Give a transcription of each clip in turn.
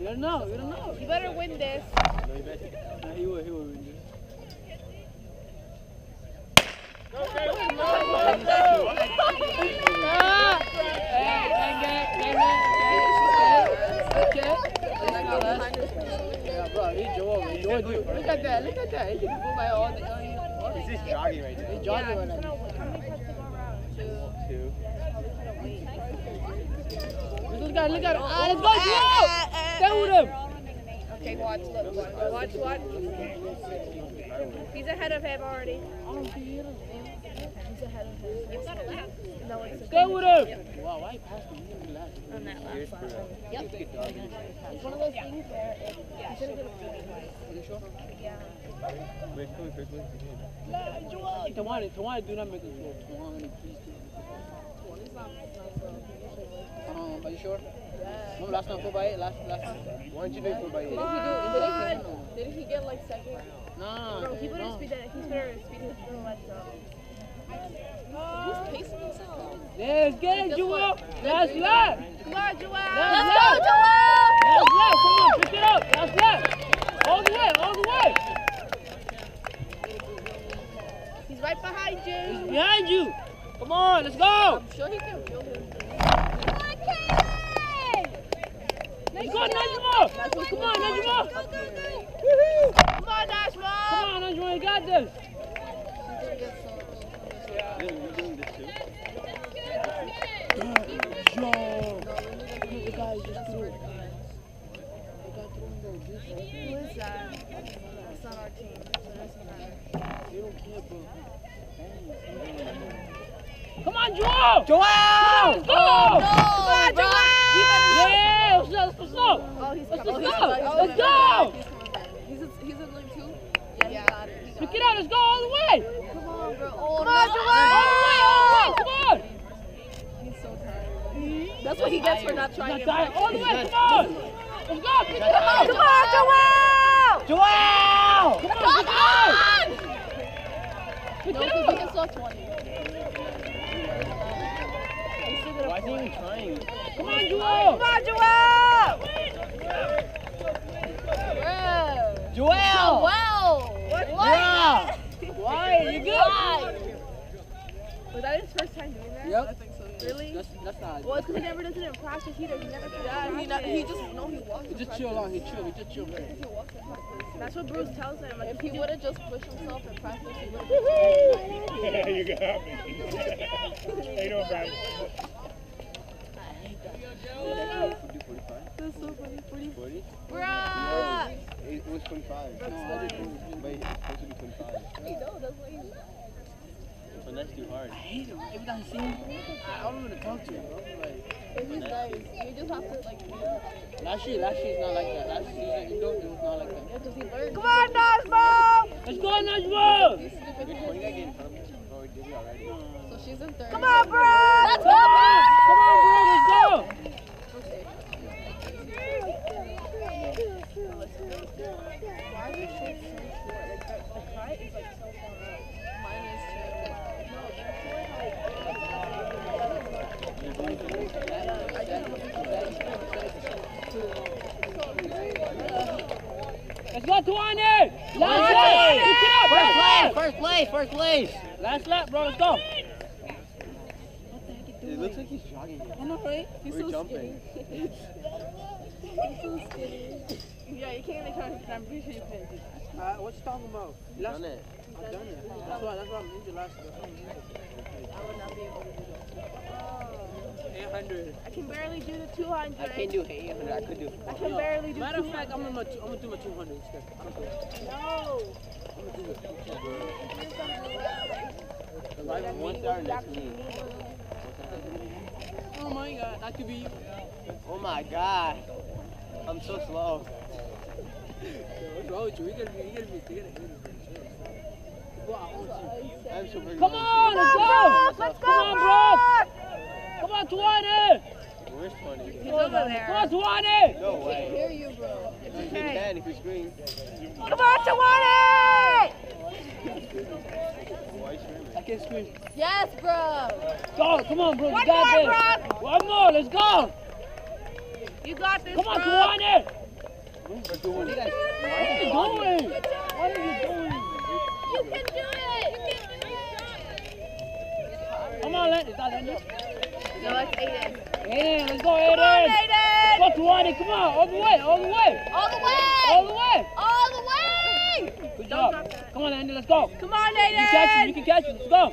You don't know. You don't know. You better win this. No, you bet. Nah, he will. He will win this. Hey, gang, gang, gang, gang. Okay. Let's go, let's- Yeah, bro, he's Joel. man. Joel, dude. Look at that. Look at that. He can go by all the. all He's just jogging right He's jogging right now. how many cuts to go around? Two. Two. Look at look at him. Ah, let's go, Joel. Stay with him. Okay, watch, look, watch, watch, watch. He's ahead of him already. He's ahead of him. You've got a lap. No, it's Stay with him. Wow, why you passed me? You didn't on that lap Here's side. Uh, yep. He's a good dog. It's one of those things where it, you shouldn't get a point. Are you sure? Yeah. Wait, come here, first one. Nah, Joel. Tawani, Tawani, do not make us go. Tawani, please do. Um, are you sure? Remember last time four by eight? Last, last time? Why don't you do it for by eight? Didn't he, didn't he get like second? No. Bro, he better no. speed that. He's better speed his little legs up. He's pacing himself. Let's get it, Joel. Last lap. Come on, Joel. Let's Let's go, go, Joel. Last lap. Come on, pick it up. Last lap. All the way, all the way. He's right behind you. He's you. behind you. Come on, let's go. I'm sure he can feel him. Let's go, Najma. Come on, Najma. Come on, Najma. Come on, Najma, you got this. Yeah, you're doing this too. Yo. The guy just threw it. The guy threw him though. This- Who is that? It's not our team. So it doesn't matter. They don't care, bro. Come on, Joel! Joel! Let's go! Come on, Joel. Oh, yeah, let's go, let's go. Oh, he's Let's coming. go. Oh, he's Let's coming go. back. He's coming back. He's in, he's in lane two. Yeah, he got it. He got Pick it up, let's go all the way! Come on, bro. Oh, Come no. on, Joel! All the way, all the way, come on! He's so tired. That's what he gets for not trying Not it. tired. All the way, come on! Let's go, pick it up! Come on, Joel! Joel! Come on, pick it up! No, it because we can still 20. He's still Why is he trying? Come on, Joel! Come on, Joel! Bro. Joel! Wow. What? Yeah. Why? You good? Why? Was that his first time doing that? Yep. I think so. Really? That's, that's not. Well, it's because he never does it in practice either. He never does yeah, he, not, he just, no, he walks He just chill out, he chill, he just chill, man. He walks in practice. That's what Bruce tells him. Like, if he would have just pushed himself in practice, he would have Yeah, you got me. How you doing, Brad? Do 45? That's so funny. 40. 40? Bruh! It it was 25. That's fine. But it's supposed to be 25. He knows, that's why he's But that's too hard. I hate him. Every time I see him, I don't want to talk to bro. Like, he's nice. You just have to, like, yeah, last year, last year is not like that. Last season, indoor, it was not like that. because he learned. Come on, Najma! Let's go, stupid Did things. 20 get in? So she's in third. Come on, bro! Let's go, Come on, bro, let's go! Why are the shorts so short? Like, the, the cut is, like, so far out. Mine is too. No, I just Let's go, Tuane! Last lap! Pick it up, last lap! First place, first place! Last lap, bro, let's go! It looks like he's jogging. I know, right? He's We're so jumping. skinny. He's so skinny. Yeah, you can't even try to, I'm pretty sure you can't do that. Uh, what you talking about? Last, Done it. I've done it. That's why, that's why I'm injured last that's why I'm injured. I would not be able to do that. 800. I can barely do the 200. I can't do 800. I could do I can barely do Matter of fact, I'm gonna, I'm gonna do my 200 instead. I'm gonna. No. I'm gonna do it. Cause I have one star next to me. Oh my god, that could be you. Oh my god. I'm so slow. What's wrong with you? You gotta be, you gotta be, you gotta be. Go out, I want you. I'm super Come on, let's go! Let's go, Come on, bro! Come on, Tuane! Where's 20? He's over Come on, there. Tuane! No I can't hear you, bro. You can if you scream. Come on, Tawani! Why screaming? I can't scream. Yes, bro. Go, come on, bro. One you got more, this. Brock. One more, let's go. You got this, Come on, bro. Tuane! We're doing What are you doing? What are you doing? You can do it. You can do it. Come on, let is that Landon? No, that's Aiden. Aiden, let's go, Come on, Aiden. Aiden. Let's. Come on, all the way, all the way, All the way. all the way. All the way. Good Don't job. Come on, Landon, let's go. Come on, You can catch it. You can catch it. Let's go.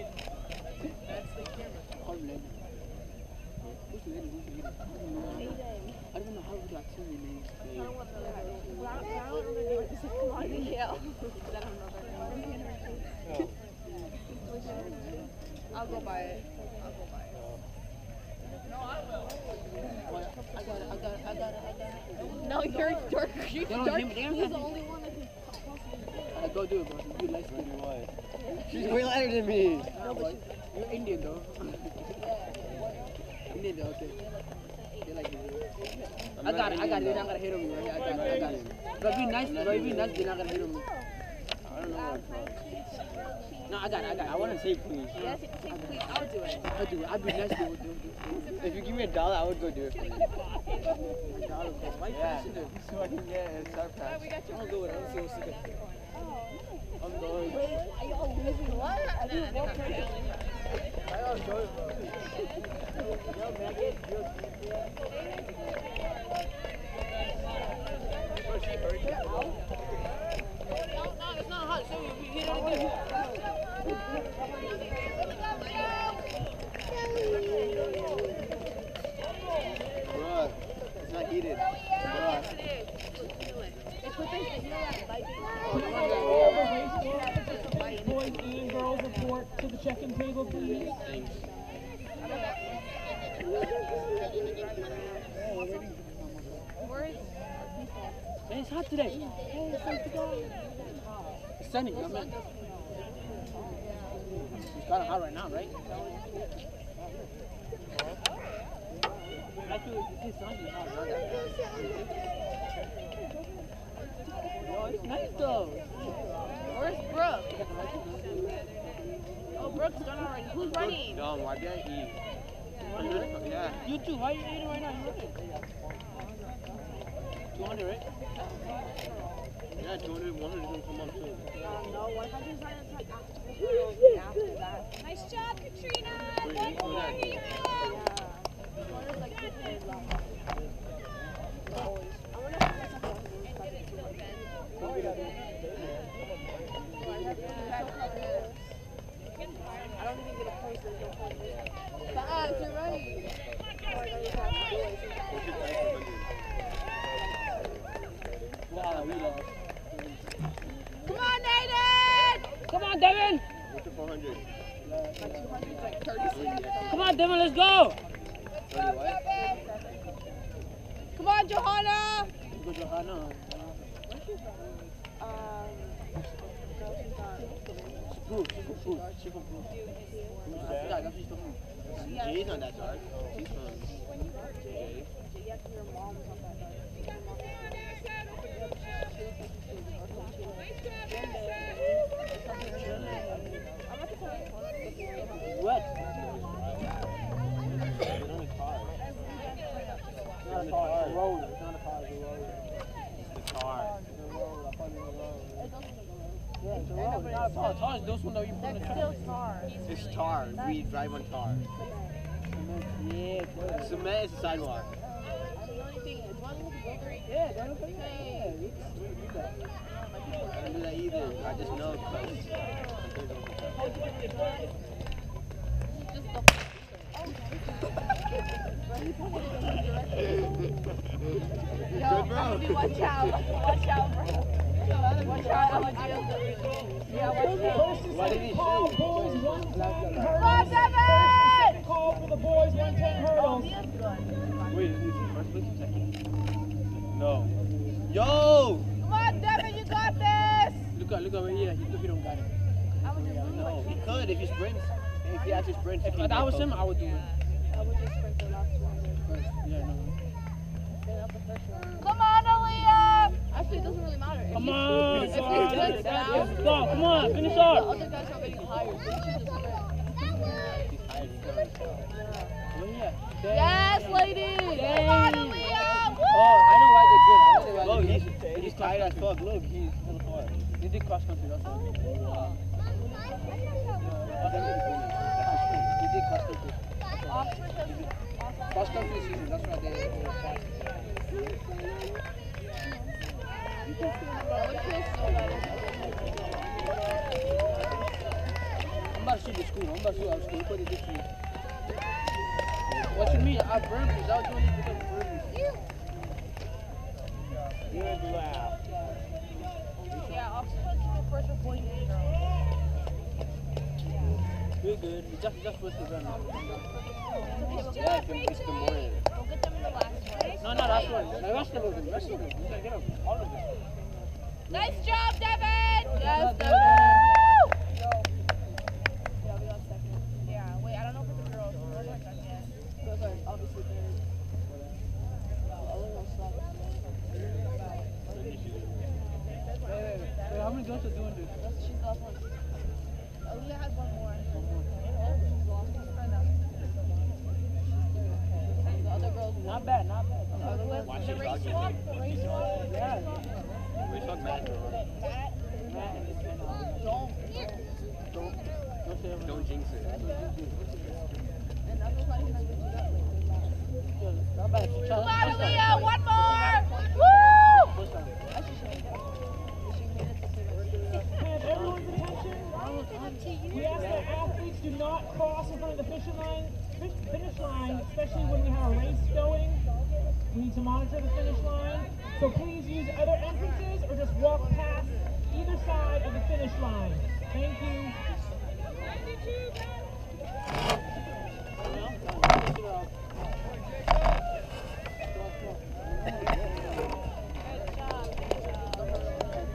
I don't know how we got two names. Come on, yeah. I'll go buy it. I'll go buy it. I got it. I got it. I got it. I got it. No, you're dark. You're They don't dark. give- He's the only one that can Alright, go do it, bro. You like skin. She's way lighter than me. No, but you're Indian though. Indian though, okay. They like it. I got it, I got it. They're not gonna hit on me, right? I got it, I got it. But be nice, bro. Be nice. They're not gonna hit on me. I don't know. No, I got it, I got it. I want to say please. Yes, please, please, I'll do it. I'll do it. I'll be nice to you. Do, do, If you give me a dollar, I would go do it for you. do. Why you Yeah. finishing it? So I can get a star pass. I'll do it. I'll see what's it. I'm going. What? I'll do it, bro. Yo, man, get good. No, no, it's not hot. So you you hit it again. Bruh, it's not heated. Bruh. Boys and girls report to the check-in table, please. It's hot today. It's sunny. It's kind of hot right now, right? Actually, it's sunny. It's hot, right? Yo, it's nice though. Where's Brooke? Brooke's done already. Who's running? Dumb, why did I eat? Yeah. You too. How you eating right now? You looking? 200, right? Yeah, 200, 100 is gonna come up soon. Nice job, Katrina. Come on, Devin, let's go. 30 what? Come on, Johanna. Go, Johanna. Um, Cool, super cool, super cool. Who's that? I forgot, she's from Jay's not that dark. She's from Jay. Jay, you have to hear mom talk that dark. Cement is the sidewalk. Yeah, don't think yeah. You can do that. I don't do that either. I just know because. Good, bro. Watch out. Watch out, bro. Watch out. I'm gonna deal Yeah, watch out. Why did he shoot? Come on, Devin! Call for the boys 110 hurdles. Wait, is he first place or second? No. Yo! Come on, Devin, you got this! Look at, look over here. He look, he don't got it. No, he could if he sprints. If he actually sprints. he If that was him, I would do it. First. Yeah, no. Come on, Aaliyah! Actually, it doesn't really matter. If Come on, If sorry. you sprint now, Let's go. Come on, finish the off. other guys are getting tired, so you should just sprint. He's tired, he's tired. Yeah. Yes, ladies! Come on, Dang. Aaliyah! Woo! Oh, I know why they're good. I know why Oh, they're he's tired as fuck. Look, he's hella far. He did cross country. That's oh, why. He did cross country. Cross country season. That's why they. they I'm about to shoot the school. I'm about to shoot our school. What to you? What mean? Our burpees. I was doing it because of burpees. Good laugh. Yeah, Oxford the first reporting day. We're good. We just just supposed to run. Yeah, it's, it's the morning. We'll get them in the last one. No, no, that's one. The rest of them. The rest of them. You can get them. All of them. Nice job, Devin! Yes, Devin. Yeah, we got second. Yeah, wait, I don't know for the girls. The girls aren't done yet. Those are obviously third. Wait, wait, wait. How many girls are doing this? That's, she's the last one. Aaliyah has one more. She's lost. I know. The other girls. Not bad, not bad. With the race swap, the race swap. Yeah. The We talk Matt. Matt, Don't. Don't. Don't. Don't jinx it. and others not even like what you got. like, Not bad. Come on, Aaliyah, one more! Woo! First time. Actually, she made it. She made it to the Have everyone's attention. We ask that athletes do not cross in front of the finish line, fi- finish line, especially when we have a race going. We need to monitor the finish line. So please use other entrances or just walk past either side of the finish line. Thank you.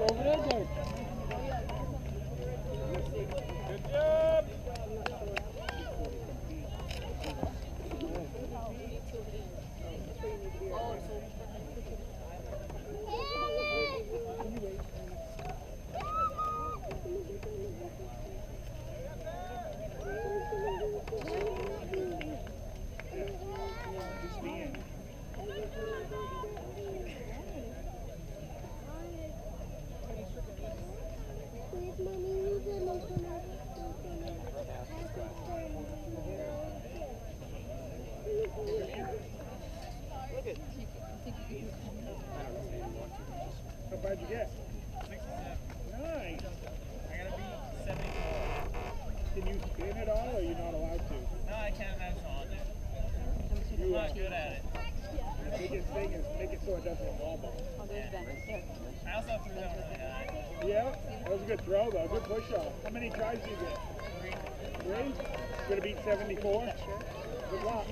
Over there, Derek. Good job. How bad you get? Nice. I gotta be 74. Can you spin at all, or are you not allowed to? No, I can't imagine on it. I'm not good at it. The biggest thing is make it so it doesn't wobble. I also threw that really high. Yeah, that was a good throw though. Good push off. How many tries do you get? Three. Gonna beat 74. Good luck.